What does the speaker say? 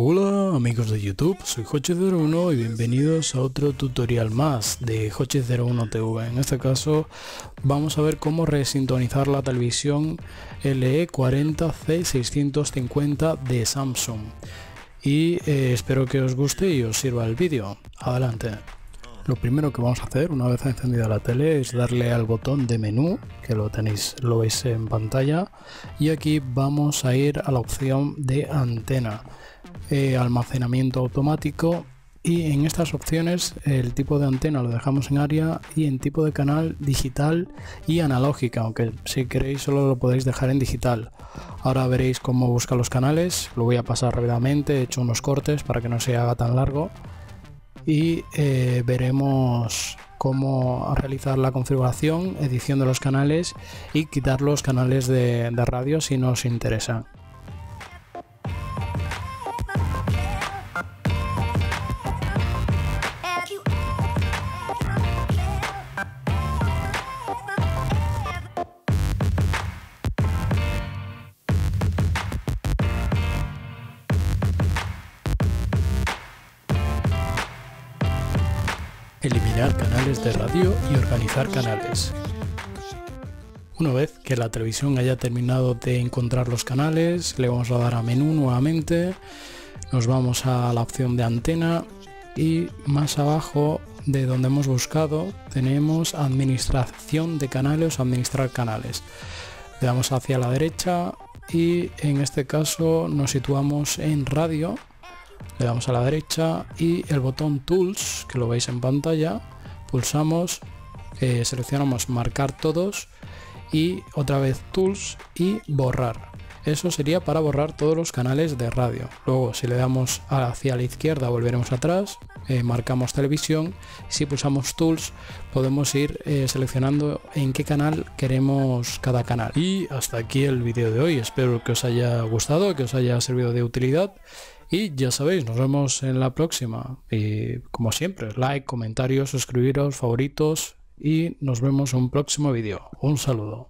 amigos de YouTube, soy Hoche01 y bienvenidos a otro tutorial más de Hoche01 TV. En este caso vamos a ver cómo resintonizar la televisión LE40C650 de Samsung. Y eh, espero que os guste y os sirva el vídeo. Adelante. Lo primero que vamos a hacer una vez encendida la tele es darle al botón de menú, que lo tenéis, lo veis en pantalla, y aquí vamos a ir a la opción de antena, eh, almacenamiento automático y en estas opciones el tipo de antena lo dejamos en área y en tipo de canal digital y analógica, aunque si queréis solo lo podéis dejar en digital. Ahora veréis cómo busca los canales, lo voy a pasar rápidamente, he hecho unos cortes para que no se haga tan largo y eh, veremos cómo realizar la configuración, edición de los canales y quitar los canales de, de radio si nos interesa. Eliminar canales de radio y organizar canales. Una vez que la televisión haya terminado de encontrar los canales, le vamos a dar a menú nuevamente, nos vamos a la opción de antena y más abajo de donde hemos buscado tenemos administración de canales o administrar canales. Le damos hacia la derecha y en este caso nos situamos en radio le damos a la derecha y el botón Tools, que lo veis en pantalla, pulsamos, eh, seleccionamos marcar todos y otra vez Tools y borrar. Eso sería para borrar todos los canales de radio. Luego si le damos hacia la izquierda volveremos atrás, eh, marcamos televisión, si pulsamos Tools podemos ir eh, seleccionando en qué canal queremos cada canal. Y hasta aquí el vídeo de hoy, espero que os haya gustado, que os haya servido de utilidad y ya sabéis, nos vemos en la próxima. Y como siempre, like, comentarios, suscribiros, favoritos y nos vemos en un próximo vídeo. Un saludo.